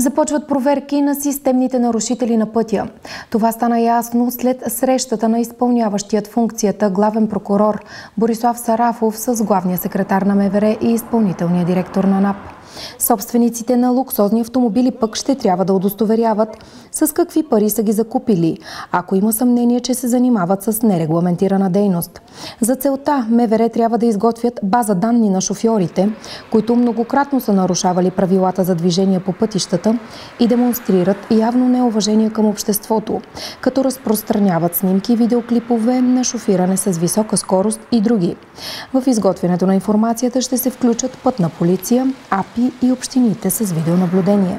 Започват проверки на системните нарушители на пътя. Това стана ясно след срещата на изпълняващият функцията главен прокурор Борислав Сарафов с главния секретар на МВР и изпълнителния директор на НАП. Собствениците на луксозни автомобили пък ще трябва да удостоверяват с какви пари са ги закупили, ако има съмнение, че се занимават с нерегламентирана дейност. За целта МВР трябва да изготвят база данни на шофьорите, които многократно са нарушавали правилата за движение по пътищата и демонстрират явно неуважение към обществото, като разпространяват снимки и видеоклипове на шофиране с висока скорост и други. В изготвянето на информацията ще се включат пътна полиция, АПИ и общините с видеонаблюдение.